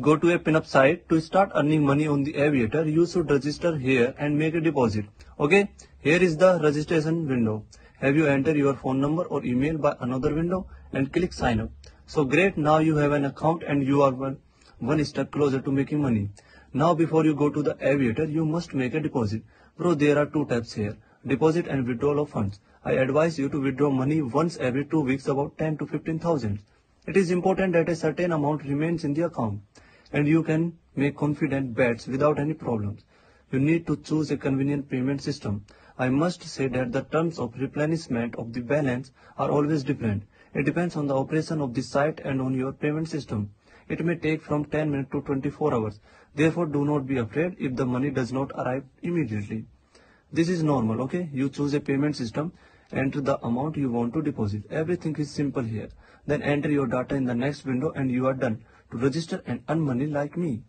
go to a Pin-Up site to start earning money on the aviator. You should register here and make a deposit. Okay? Here is the registration window. Have you entered your phone number or email by another window and click sign up. So great. Now you have an account and you are one, one step closer to making money. Now before you go to the aviator you must make a deposit. Bro there are two types here. Deposit and withdrawal of funds. I advise you to withdraw money once every two weeks about 10 to 15000 it is important that a certain amount remains in the account and you can make confident bets without any problems. You need to choose a convenient payment system. I must say that the terms of replenishment of the balance are always different. It depends on the operation of the site and on your payment system. It may take from 10 minutes to 24 hours. Therefore, do not be afraid if the money does not arrive immediately. This is normal, okay? You choose a payment system, enter the amount you want to deposit. Everything is simple here. Then enter your data in the next window and you are done to register and earn money like me.